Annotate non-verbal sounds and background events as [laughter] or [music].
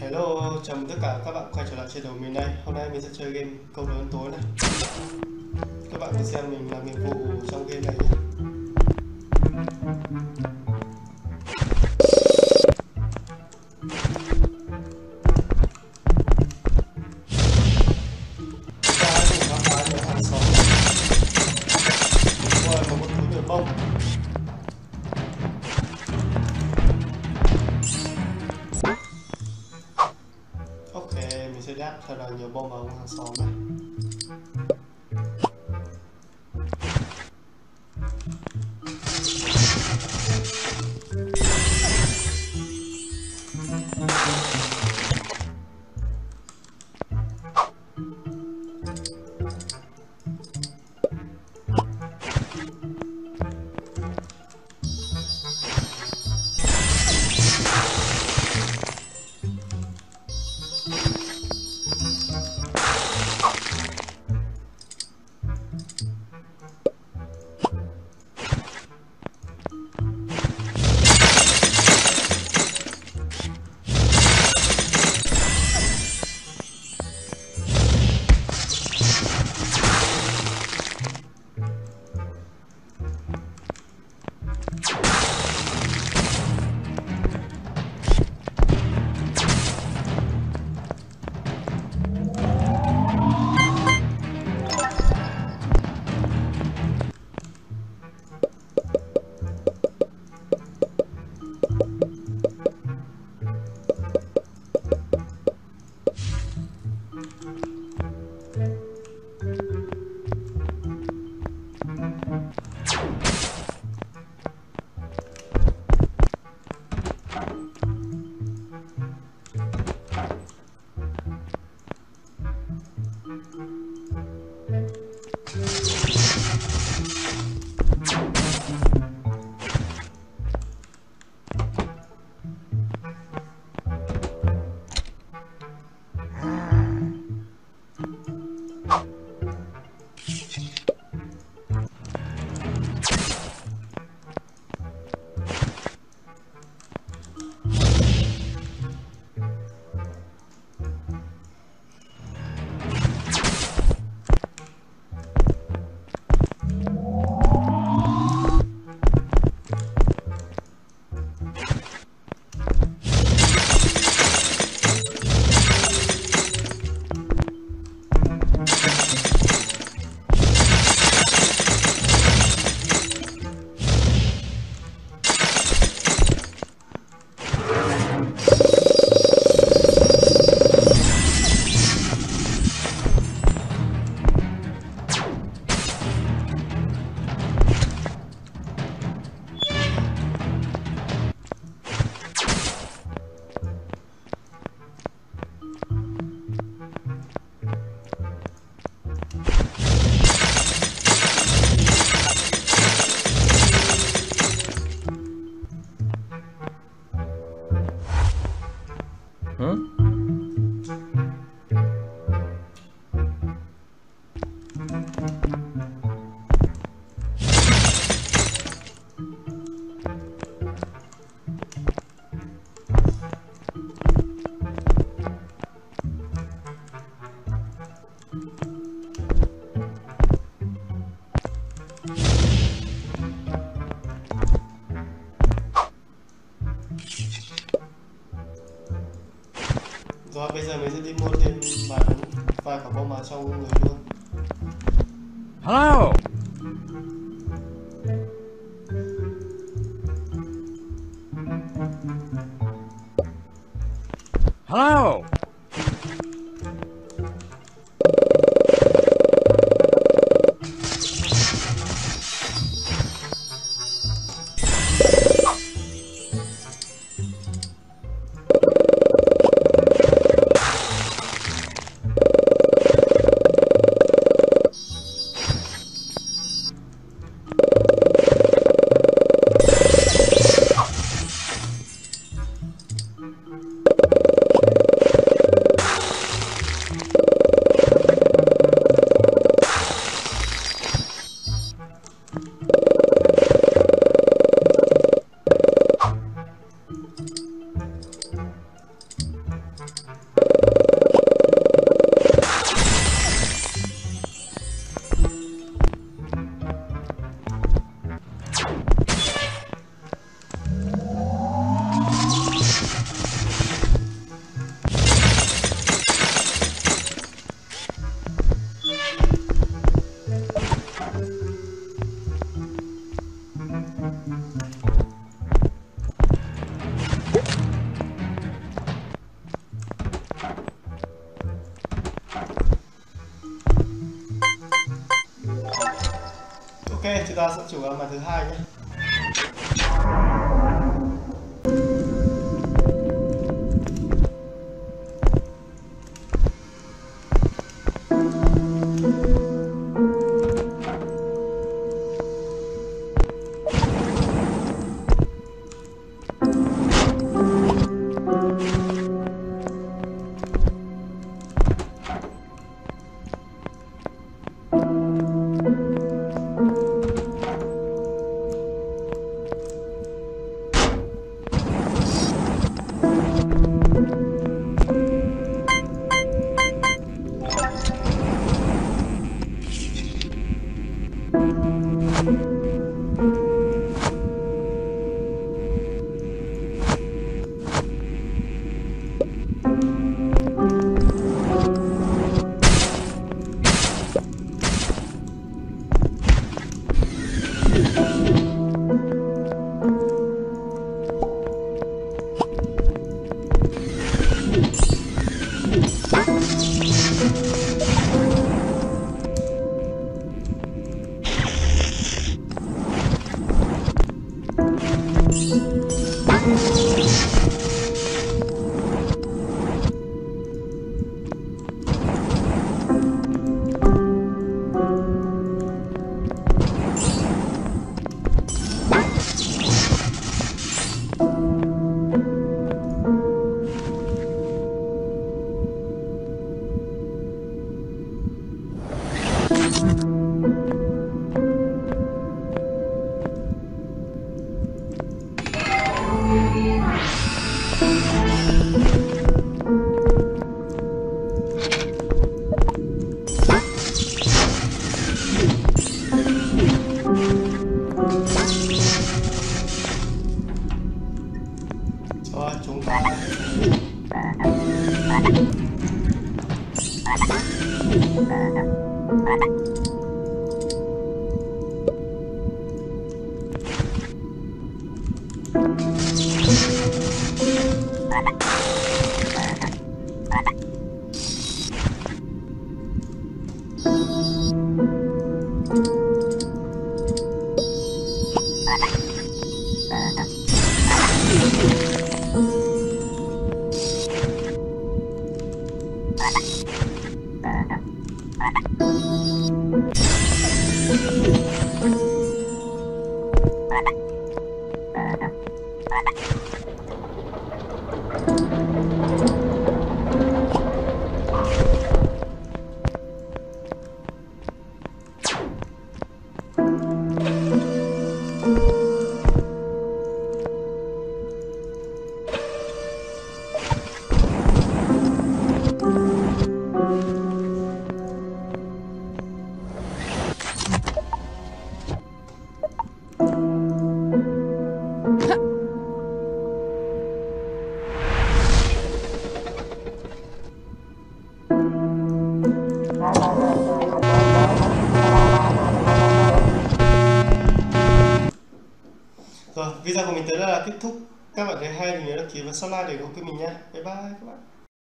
Hello, chào mừng tất cả các bạn quay trở lại trên đầu mình đây. Hôm nay mình sẽ chơi game câu lớn tối này. Các bạn cùng xem mình làm nhiệm vụ trong game này nhé. 你要帮忙啊 này 快，爸爸 nay, 機咯！Hello. Chúng ta sẽ chủ vào mặt thứ hai nhé. Bye. 拜拜拜拜。Thank [laughs] you. Các bạn thấy hay thì nhớ đăng ký và subscribe để ủng hộ kênh mình nhé. Bye bye các bạn.